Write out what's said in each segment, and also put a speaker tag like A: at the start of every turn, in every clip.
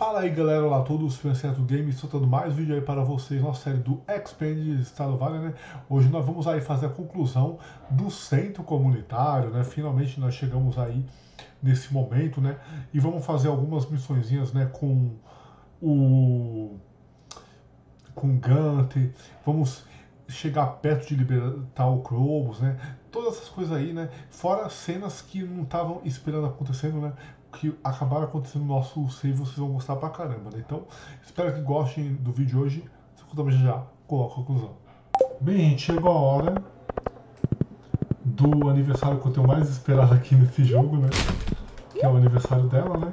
A: Fala aí galera, olá a todos, Franceto Games, soltando mais vídeo aí para vocês, nossa série do Expand Estado Vale, né? Hoje nós vamos aí fazer a conclusão do centro comunitário, né? Finalmente nós chegamos aí nesse momento, né? E vamos fazer algumas missõezinhas, né? Com o... com Gante, vamos chegar perto de libertar o Crobos, né? Todas essas coisas aí, né? Fora cenas que não estavam esperando acontecendo, né? Que acabaram acontecendo no nosso save, vocês vão gostar pra caramba, né? Então, espero que gostem do vídeo hoje. Se também já coloco a conclusão. Bem, gente, chegou a hora do aniversário que eu tenho mais esperado aqui nesse jogo, né? Que é o aniversário dela, né?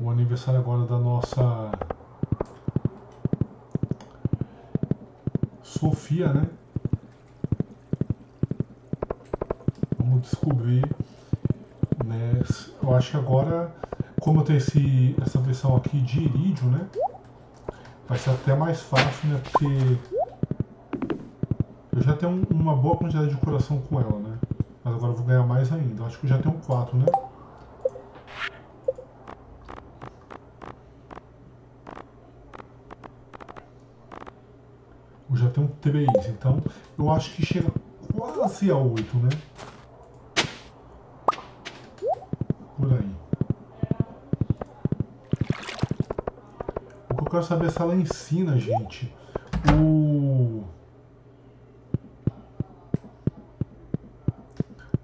A: O aniversário agora da nossa Sofia, né? Vamos descobrir, né? Eu acho que agora, como eu tenho esse, essa versão aqui de irídio, né? Vai ser até mais fácil, né? Porque eu já tenho uma boa quantidade de coração com ela, né? Mas agora eu vou ganhar mais ainda. Eu acho que eu já tenho quatro, né? Eu já tenho 3, então eu acho que chega quase a 8, né? Por aí. O que eu quero saber é se ela ensina, gente, o...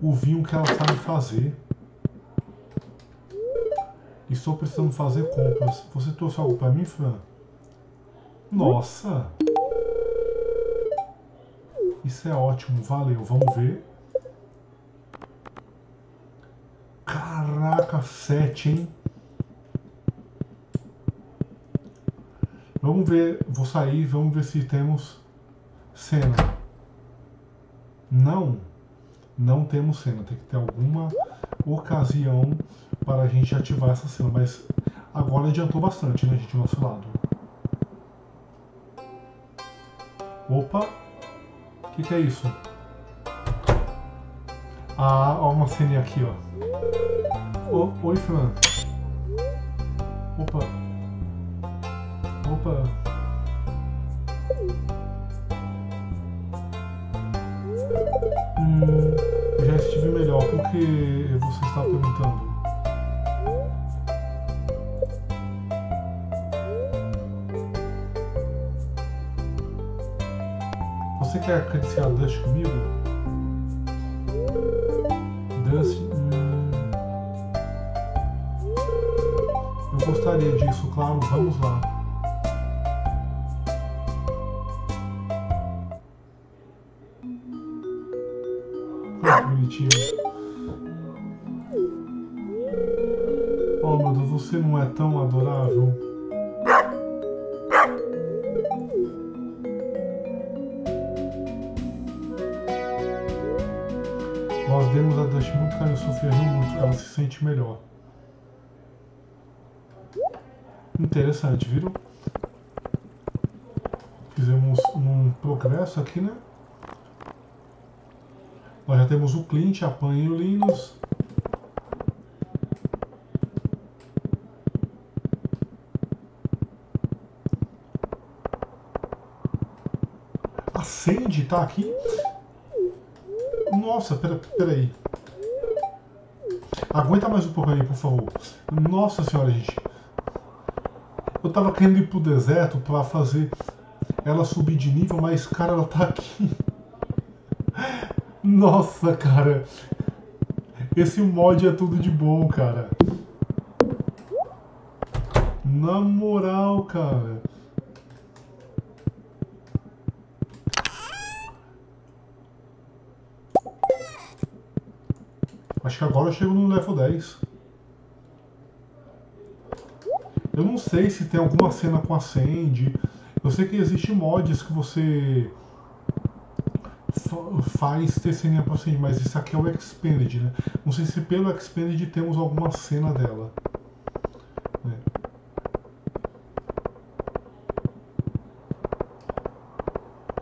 A: O vinho que ela sabe fazer. Estou precisando fazer compras. Você trouxe algo para mim, Fran? Nossa! Isso é ótimo, valeu. Vamos ver. Caraca, 7, hein? Vamos ver, vou sair, vamos ver se temos cena. Não, não temos cena. Tem que ter alguma ocasião para a gente ativar essa cena. Mas agora adiantou bastante, né, gente, do nosso lado. Opa, que, que, é isso? Ah, ó uma ceninha aqui, ó. Oh, oi, Fran. Opa. Opa. Hum, já estive melhor. Por que você está perguntando? Você quer acariciar Dust comigo? Dust. Hum... Eu gostaria disso, claro. Vamos lá. Que bonitinho. Oh meu Deus, você não é tão adorável. Ela se sente melhor. Interessante, viram? Fizemos um progresso aqui, né? Nós já temos o Clint, a Pan e o Linus. A Sandy tá aqui? Nossa, pera, peraí. Aguenta mais um pouco aí, por favor. Nossa senhora, gente. Eu tava querendo ir pro deserto pra fazer ela subir de nível, mas, cara, ela tá aqui. Nossa, cara. Esse mod é tudo de bom, cara. Na moral, cara. Que agora eu chego no level 10. Eu não sei se tem alguma cena com a Sandy. Eu sei que existe mods que você faz ter ceninha pra Sandy, mas isso aqui é o Expanded, né? Não sei se pelo Expanded temos alguma cena dela. Né?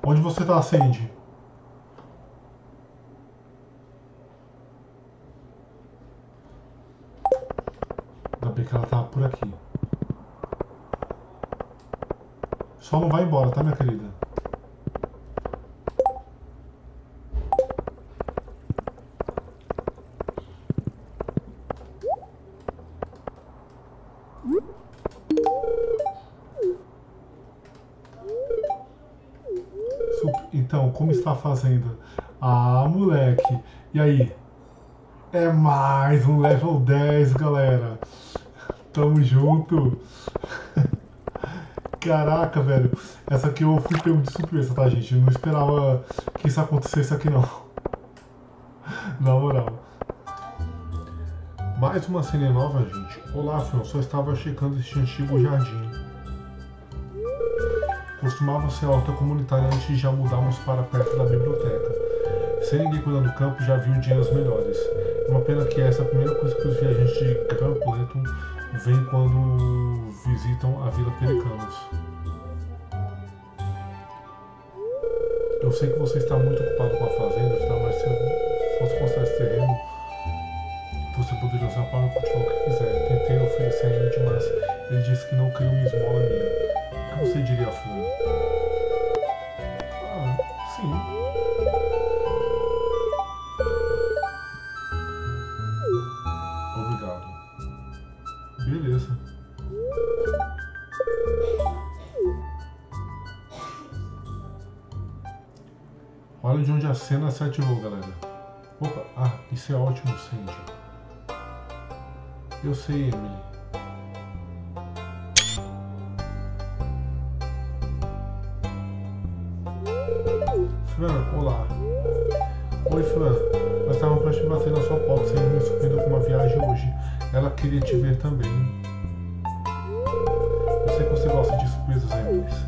A: Onde você tá, Sandy? sabia que ela tava por aqui. Só não vai embora, tá, minha querida? Então, como está fazendo? Ah, moleque. E aí? É mais um level 10, galera. Tamo junto. Caraca, velho. Essa aqui eu fui pego de surpresa, tá, gente? Eu não esperava que isso acontecesse aqui, não. Na moral. Mais uma cena nova, gente. Olá, Fran. Só estava checando este antigo jardim. Costumava ser horta comunitária antes de já mudarmos para perto da biblioteca. Sem ninguém cuidando do campo, já viu dias melhores. Uma pena que essa é a primeira coisa que os viajantes de Grand Platon veem quando visitam a Vila Pelicanos. Sei que você está muito ocupado com a fazenda, tá? mas se fosse mostrar esse terreno, você poderia usar para cultivar o que quiser. Tentei oferecer a Indy, mas ele disse que não queria uma esmola minha. O que você diria, Flor? Ah, sim. Olha de onde a cena se ativou, galera. Opa, ah, isso é ótimo, Sandy. Eu sei, Emily. Fran, olá. Oi, Fran. Nós estávamos para te bater na sua porta. Você me surpreendeu com uma viagem hoje. Ela queria te ver também. Eu sei que você gosta de surpresas, Emily.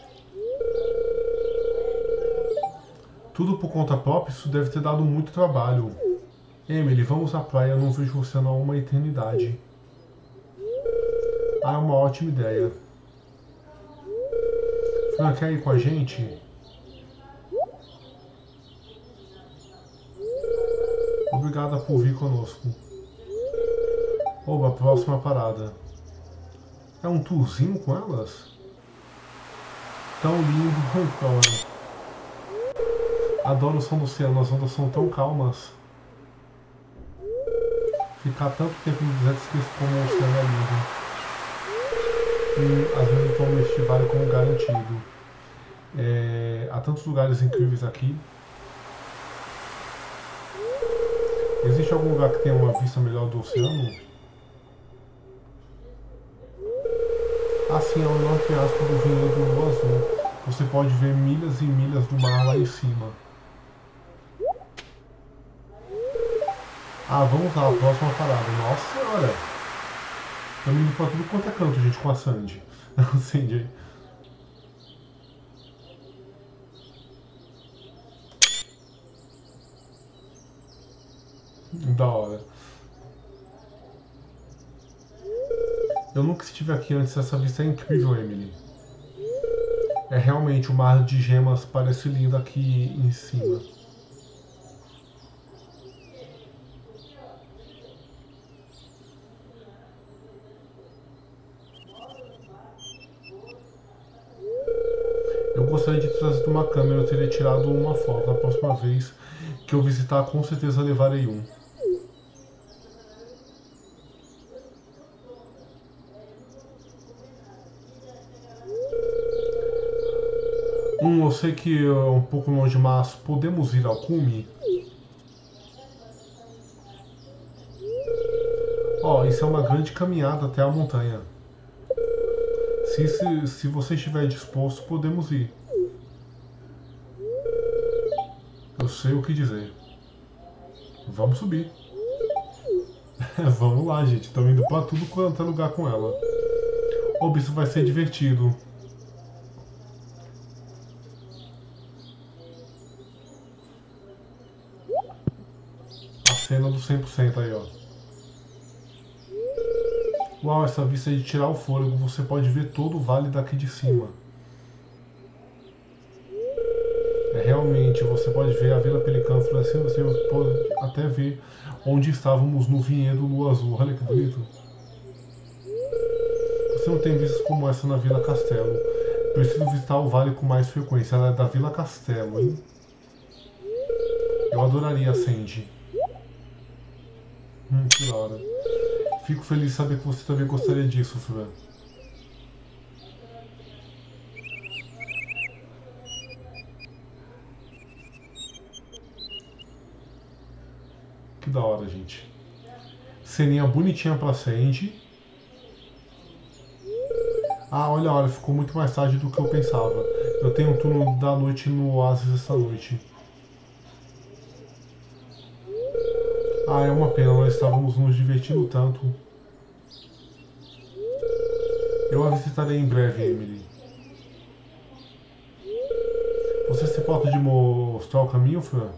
A: Tudo por conta própria, isso deve ter dado muito trabalho. Emily, vamos à praia, não vejo você há uma eternidade. Ah, é uma ótima ideia. Fran, quer ir com a gente? Obrigada por vir conosco. Oba, próxima parada. É um tourzinho com elas? Tão lindo, Antônio. Adoro o som do oceano, as ondas são tão calmas. Ficar tanto tempo no deserto esqueço como o oceano é lindo. E às vezes tomo este vale como garantido. É, há tantos lugares incríveis aqui. Existe algum lugar que tenha uma vista melhor do oceano? Assim, ao norte asco do vinhedo do azul, você pode ver milhas e milhas do mar lá em cima. Ah, vamos lá, a próxima parada. Nossa senhora! Estamos indo pra tudo quanto é canto, gente, com a Sandy. Sandy. Da hora. Eu nunca estive aqui antes, essa vista é incrível, Emily. É realmente o mar de gemas parece lindo aqui em cima. Eu gostaria de ter trazido uma câmera, eu teria tirado uma foto. A próxima vez que eu visitar, com certeza levarei um. Um, eu sei que é um pouco longe, mas podemos ir ao cume? Ó, oh, isso é uma grande caminhada até a montanha. Se, se, se você estiver disposto, podemos ir. Eu sei o que dizer. Vamos subir. Vamos lá, gente. Estamos indo pra tudo quanto é lugar com ela. Ô, isso vai ser divertido. A cena do 100% aí, ó. Uau, essa vista é de tirar o fôlego. Você pode ver todo o vale daqui de cima. Realmente, você pode ver a Vila Pelicano você pode até ver onde estávamos no vinhedo Lua Azul. Olha que bonito. Você não tem vistas como essa na Vila Castelo. Preciso visitar o vale com mais frequência. Ela é da Vila Castelo, hein? Eu adoraria Sandy. Hum, que hora. Fico feliz de saber que você também gostaria disso, Fran. Da hora, gente. Ceninha bonitinha pra Sandy. Ah, olha, olha, ficou muito mais tarde do que eu pensava. Eu tenho um turno da noite no Oasis esta noite. Ah, é uma pena, nós estávamos nos divertindo tanto. Eu a visitarei em breve, Emily. Você se importa de mostrar o caminho, Fran?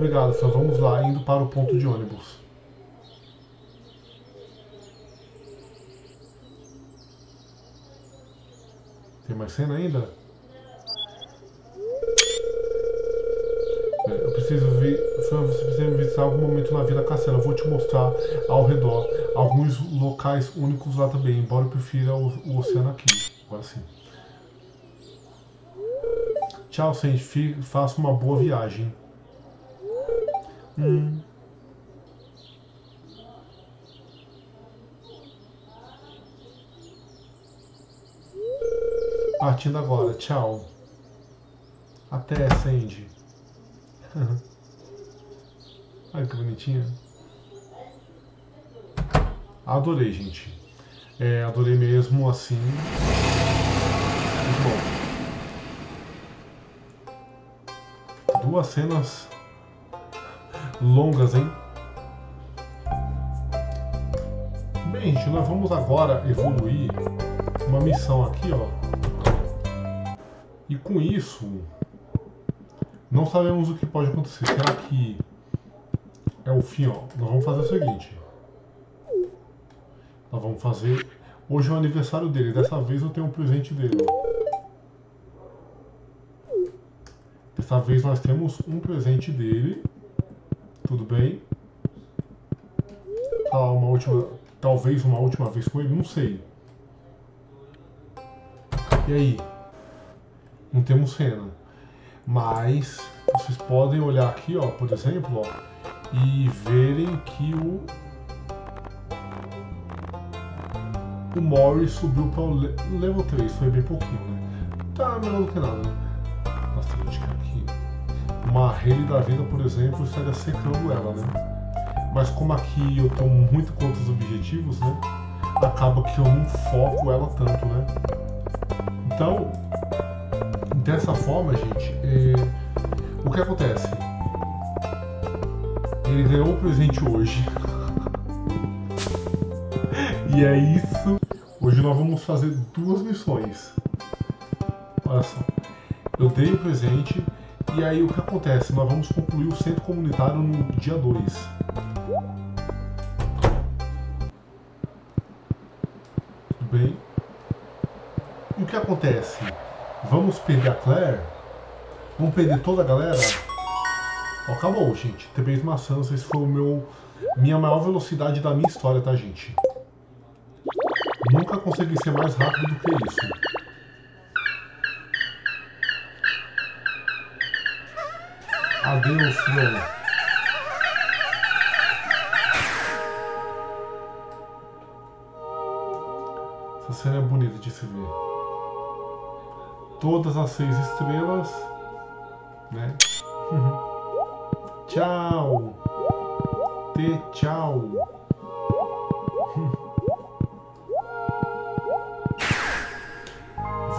A: Obrigado, Fran. Vamos lá, indo para o ponto de ônibus. Tem mais cena ainda? É, eu preciso ver. Você precisa visitar algum momento na Vila Castelo. Eu vou te mostrar ao redor alguns locais únicos lá também, embora eu prefira o, o oceano aqui. Agora sim. Tchau, Sandy. Faça uma boa viagem. Hum. Partindo agora. Tchau. Até, Sandy. Ai, que bonitinha. Adorei, gente. É, adorei mesmo, assim. Muito bom. Duas cenas longas, hein? Bem, gente, nós vamos agora evoluir uma missão aqui, ó. E com isso, não sabemos o que pode acontecer. Será que é o fim, ó? Nós vamos fazer o seguinte. Nós vamos fazer... Hoje é o aniversário dele. Dessa vez eu tenho um presente dele. Dessa vez nós temos um presente dele. Tudo bem? Falar uma última... Talvez uma última vez com ele, não sei. E aí? Não temos cena. Mas vocês podem olhar aqui, ó, por exemplo, ó, e verem que o o Morris subiu para o level 3, foi bem pouquinho, né? Tá melhor do que nada, né? Bastante aqui. Uma rede da vida, por exemplo, estaria secando ela, né? Mas como aqui eu tenho muito contra os objetivos, né? Acaba que eu não foco ela tanto, né? Então, dessa forma, gente, é, o que acontece? Ele ganhou o presente hoje. e é isso. Hoje nós vamos fazer duas missões. Olha só. Eu dei o presente e aí o que acontece? Nós vamos concluir o centro comunitário no dia 2. Tudo bem? E o que acontece? Vamos perder a Claire? Vamos perder toda a galera? Ó, acabou, gente. Três maçãs, esse foi o meu minha maior velocidade da minha história, tá, gente? Nunca consegui ser mais rápido do que isso. Adeus, Flo. Essa cena é bonita de se ver. Todas as seis estrelas, né? tchau. T tchau.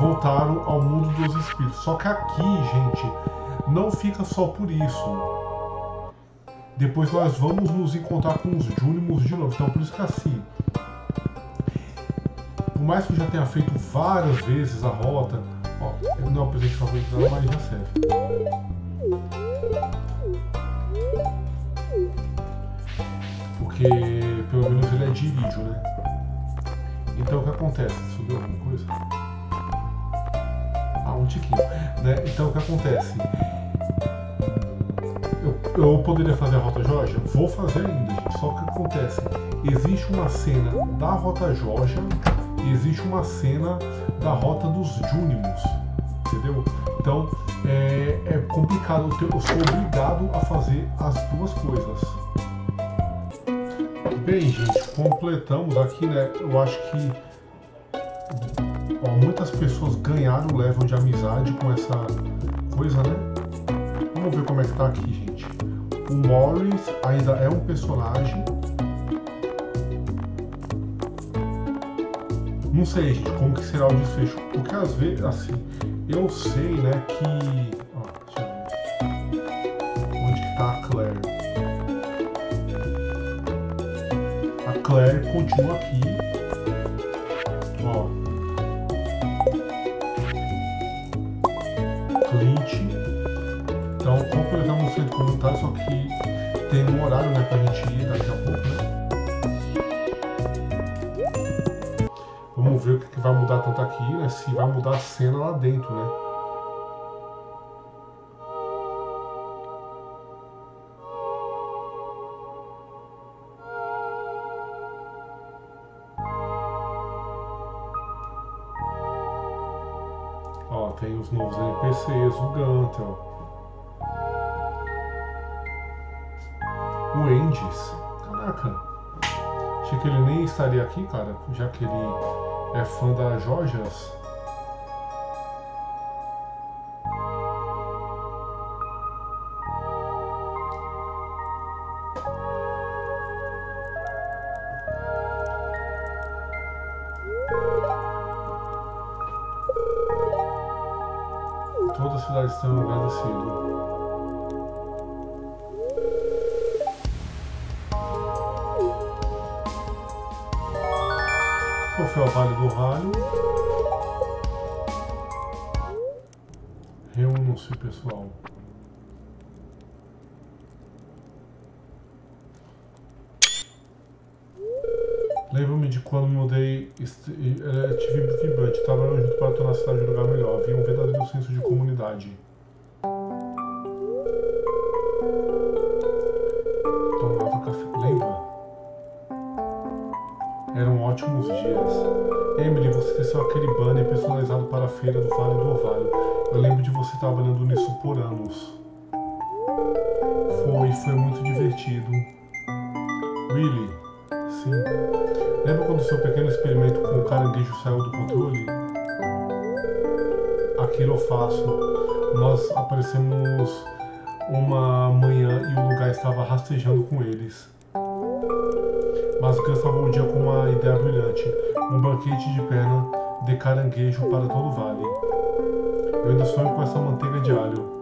A: Voltaram ao mundo dos espíritos. Só que aqui, gente, não fica só por isso. Depois nós vamos nos encontrar com os Júnimos de novo. Então por isso que assim. Por mais que eu já tenha feito várias vezes a rota. Ó, não é o presente favorito dela, mas já serve. Porque pelo menos ele é de vídeo, né? Então o que acontece? Subiu alguma coisa? Ah, um tiquinho. Né? Então o que acontece? Eu, eu poderia fazer a Rota Georgia? Vou fazer ainda, gente. Só que acontece? Existe uma cena da Rota Georgia e existe uma cena da Rota dos Júnimos. Entendeu? Então é, é complicado. Eu sou obrigado a fazer as duas coisas. Bem, gente, completamos aqui, né? Eu acho que ó, muitas pessoas ganharam o level de amizade com essa coisa, né? Vamos ver como é que tá aqui, gente. O Morris ainda é um personagem. Não sei, gente, como que será o desfecho. Porque às vezes, assim, eu sei, né, que... Ó, deixa eu ver. Onde que tá a Claire? A Claire continua aqui. Ver o que, que vai mudar tanto aqui, né? Se vai mudar a cena lá dentro, né? Ó, tem os novos NPCs, o Gunter, ó. O Endis. Caraca. Achei que ele nem estaria aqui, cara, já que ele é fã da Georgias. Troféu Vale do Raio. Reúnam-se, pessoal. Lembro-me de quando mudei, é, tive vibrante, trabalhando junto para tornar a cidade um lugar melhor. Havia um verdadeiro senso de comunidade. Para a feira do Vale do Orvalho. Eu lembro de você trabalhando nisso por anos. Foi, foi muito divertido. Really? Sim. Lembra quando seu pequeno experimento com o caranguejo saiu do controle? Aquilo eu faço. Nós aparecemos uma manhã e o lugar estava rastejando com eles. Mas Gus estava um dia com uma ideia brilhante: um banquete de perna de caranguejo para todo o vale. Eu ainda sonho com essa manteiga de alho.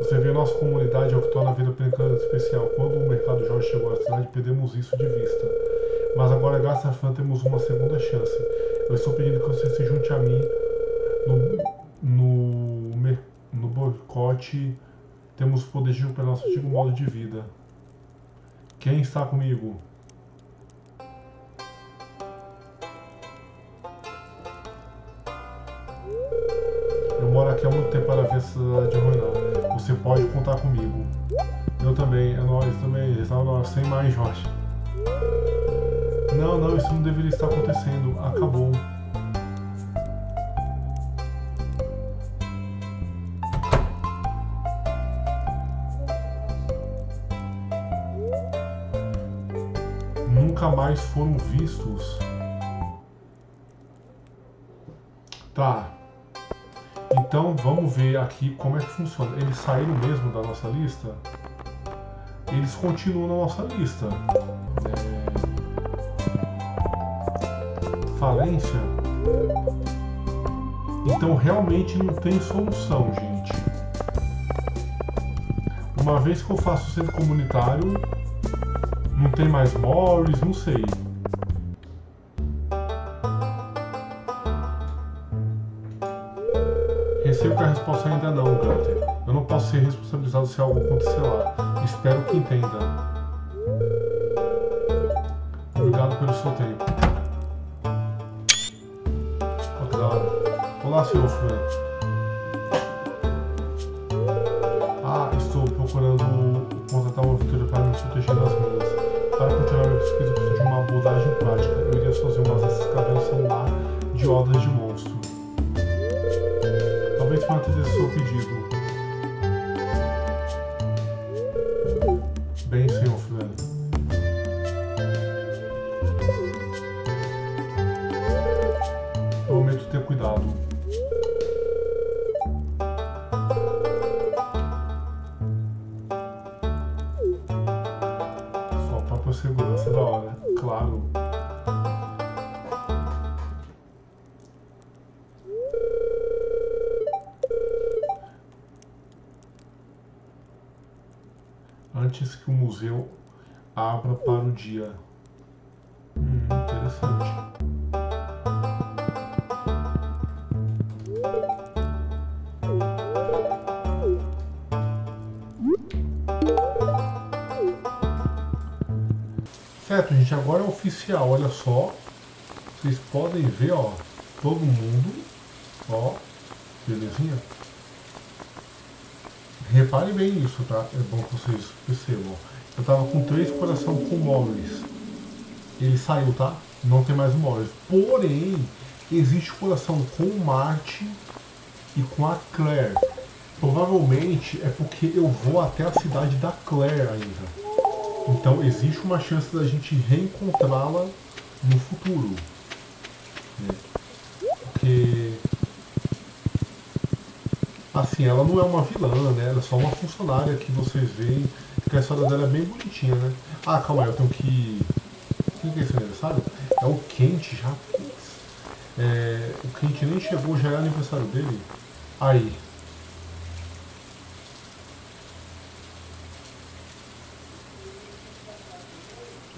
A: Você vê, nossa comunidade é o que torna a vida pelicana especial. Quando o mercado Jorge chegou à cidade, perdemos isso de vista. Mas agora, graças a fã, temos uma segunda chance. Eu estou pedindo que você se junte a mim no, no, no boicote. Temos poder de recuperar nosso antigo modo de vida. Quem está comigo? Tempo para ver a cidade arruinar. Você pode contar comigo. Eu também, é nós também, estava nós, sem mais Jorge. Não, não, isso não deveria estar acontecendo. Acabou. Nunca mais foram vistos. Tá. Então vamos ver aqui como é que funciona. Eles saíram mesmo da nossa lista? Eles continuam na nossa lista. É... Falência. Então realmente não tem solução, gente. Uma vez que eu faço centro comunitário, não tem mais Morris, não sei. Responsabilizado se algo acontecer lá. Espero que entenda. Obrigado pelo seu tempo. Olá, senhor. Ah, estou procurando contratar uma vitória para me proteger das minas. Para continuar minha pesquisa, preciso de uma abordagem prática. Eu iria fazer umas dessas cavernas são lá de hordas de monstros. Talvez atender seu pedido. Antes que o museu abra para o dia. Hum, interessante. Certo, gente, agora é oficial, olha só. Vocês podem ver, ó, todo mundo, ó, belezinha? Reparem bem nisso, tá? É bom que vocês percebam. Eu tava com três coração com Morris. Ele saiu, tá? Não tem mais Morris. Porém, existe coração com Marte e com a Claire. Provavelmente é porque eu vou até a cidade da Claire ainda. Então existe uma chance da gente reencontrá-la no futuro. Né? Porque assim, ela não é uma vilã, né? Ela é só uma funcionária que vocês veem que a história dela é bem bonitinha, né? Ah, calma aí, eu tenho que. Quem que é esse aniversário? É o Kent já. É... O Kent nem chegou, já é aniversário dele. Aí.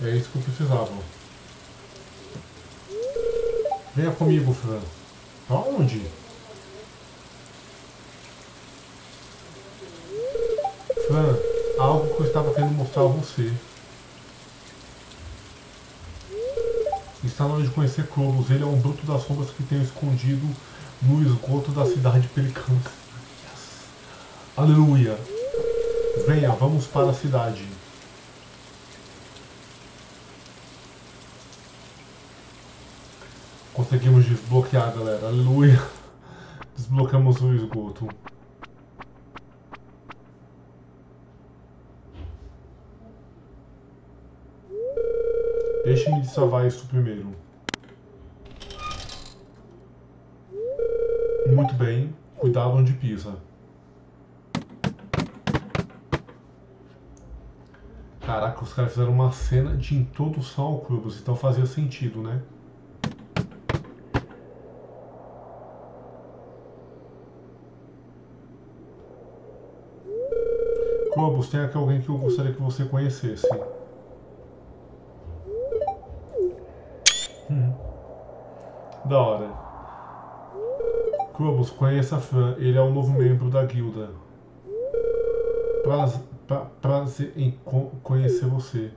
A: É isso que eu precisava. Venha comigo, Fran. Aonde? Fran, algo que eu estava querendo mostrar a você. Está na hora de conhecer Krobos. Ele é um bruto das sombras que tem escondido no esgoto da cidade de Pelicanos. Yes. Aleluia! Venha, vamos para a cidade. Conseguimos desbloquear, galera. Aleluia! Desbloqueamos o esgoto. Deixe-me salvar isso primeiro. Muito bem. Cuidado onde pisa. Caraca, os caras fizeram uma cena de introdução ao Krubus, então fazia sentido, né? Krobus, tem aqui alguém que eu gostaria que você conhecesse. Da hora. Krobus, conheça Fran, ele é o novo membro da guilda. Prazer, pra, prazer em co conhecer você.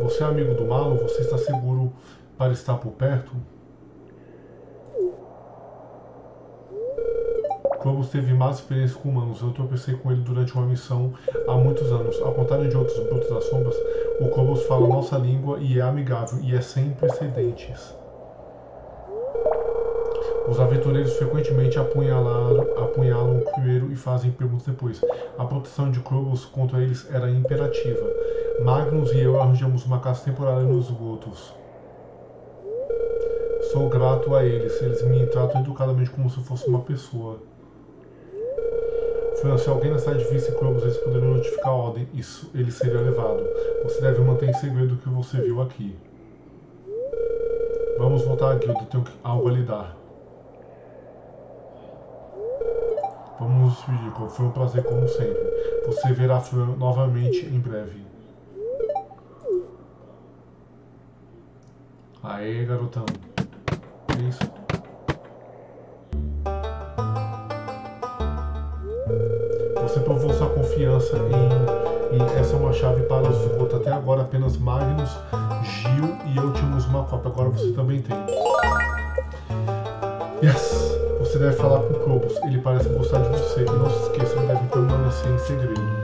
A: Você é amigo do malo? Você está seguro para estar por perto? Krobus teve más experiências com humanos. Eu tropecei com ele durante uma missão há muitos anos. Ao contrário de outros brutos das sombras, o Krobus fala nossa língua e é amigável e é sem precedentes. Os aventureiros frequentemente apunhalam primeiro e fazem perguntas depois. A proteção de Krobus contra eles era imperativa. Magnus e eu arranjamos uma casa temporária nos esgotos. Sou grato a eles. Eles me tratam educadamente como se fosse uma pessoa. Se alguém na cidade visse Crobos, eles poderiam notificar a ordem. Isso, ele seria levado. Você deve manter em segredo o que você viu aqui. Vamos voltar à guilda. Tenho algo a lhe dar. Vamos nos despedir. Foi um prazer como sempre. Você verá Fran novamente em breve. Aê, garotão. É isso. Provou sua confiança em, Essa é uma chave para os Zigoto. Até agora apenas Magnus, Gil e eu tínhamos uma cópia. Agora você também tem. Yes! Você deve falar com Krobos. Ele parece gostar de você. E não se esqueça, deve permanecer em segredo.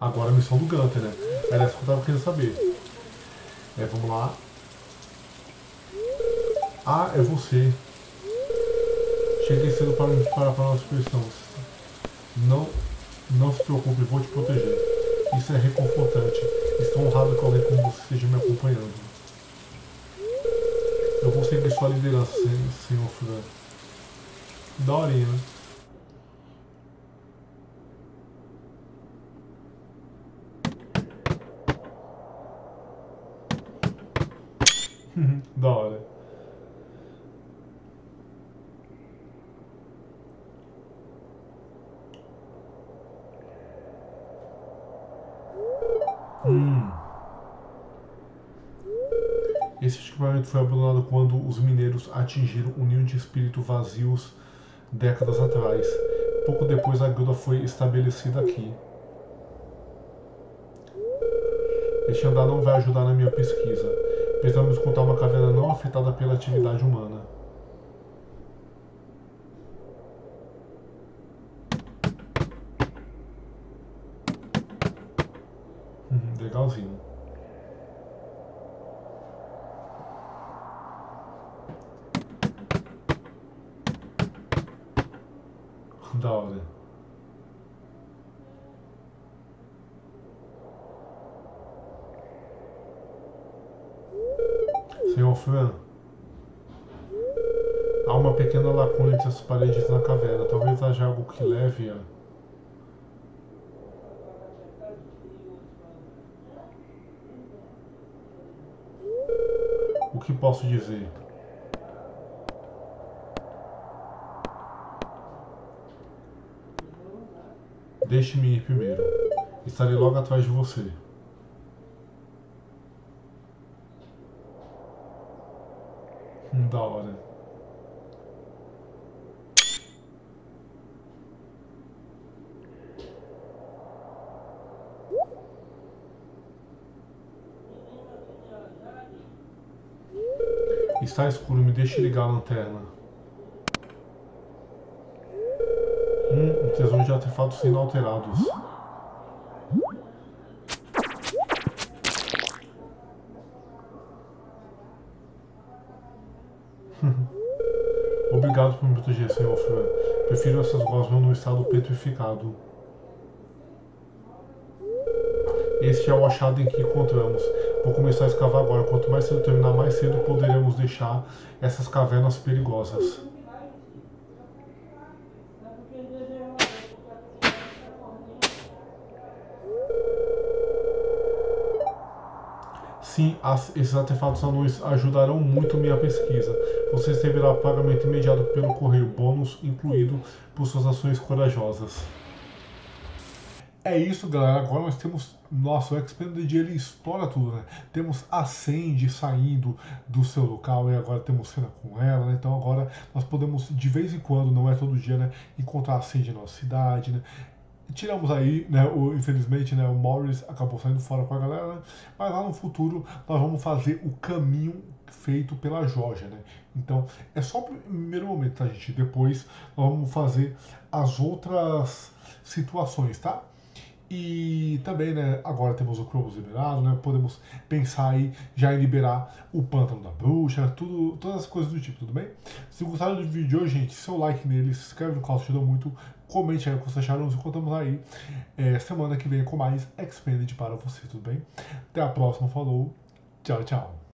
A: Agora a missão do Gunter, né? Era essa que eu tava querendo saber. É, vamos lá. Ah, é você. Cheguei cedo para me preparar para a nossa expedição. Não, não se preocupe, vou te proteger. Isso é reconfortante. Estou honrado que alguém como você esteja me acompanhando. Eu vou seguir sua liderança, senhor Fran. Daorinha, né? da hora. Hum. Equipamento foi abandonado quando os mineiros atingiram o ninho de espírito vazios décadas atrás. Pouco depois a guilda foi estabelecida aqui. Este andar não vai ajudar na minha pesquisa. Precisamos encontrar uma caverna não afetada pela atividade humana. Hum, legalzinho. Da hora. Senhor Fran, há uma pequena lacuna entre as paredes na caverna. Talvez haja algo que leve a. O que posso dizer? Deixe-me ir primeiro. Estarei logo atrás de você. Da hora. Está escuro, me deixe ligar a lanterna. Hum, um tesouro artefatos inalterados. Obrigado por me proteger, Senhor Fran. Prefiro essas gosmas no estado petrificado. Este é o achado em que encontramos. Vou começar a escavar agora. Quanto mais cedo terminar, mais cedo poderemos deixar essas cavernas perigosas. Sim, as, esses artefatos anões ajudarão muito minha pesquisa. Você receberá pagamento imediato pelo correio, bônus incluído por suas ações corajosas. É isso, galera. Agora nós temos. Nossa, o Expanded ele explora tudo, né? Temos a Sandy saindo do seu local e agora temos cena com ela, né? Então agora nós podemos, de vez em quando, não é todo dia, né? Encontrar a Sandy na nossa cidade, né? Tiramos aí, né, o, infelizmente, né, o Morris acabou saindo fora com a galera, né, mas lá no futuro nós vamos fazer o caminho feito pela Georgia, né? Então, é só o primeiro momento, tá, gente? Depois nós vamos fazer as outras situações, tá? E também, né, agora temos o Cromos liberado, né? Podemos pensar aí já em liberar o Pântano da Bruxa, tudo, todas as coisas do tipo, tudo bem? Se gostaram do vídeo de hoje, gente, seu like nele, se inscreve no canal, ajuda muito, comente aí o que vocês acharam, nos encontramos aí é, semana que vem com mais Expanded para você, tudo bem? Até a próxima, falou, tchau, tchau.